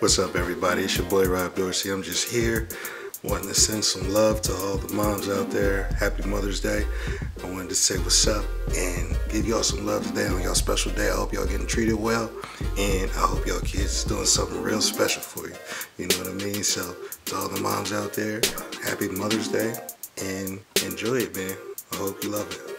What's up, everybody? It's your boy Rob Dorsey. I'm just here wanting to send some love to all the moms out there. Happy Mother's Day. I wanted to say what's up and give y'all some love today on y'all special day. I hope y'all getting treated well and I hope y'all kids doing something real special for you. You know what I mean? So to all the moms out there, happy Mother's Day and enjoy it, man. I hope you love it.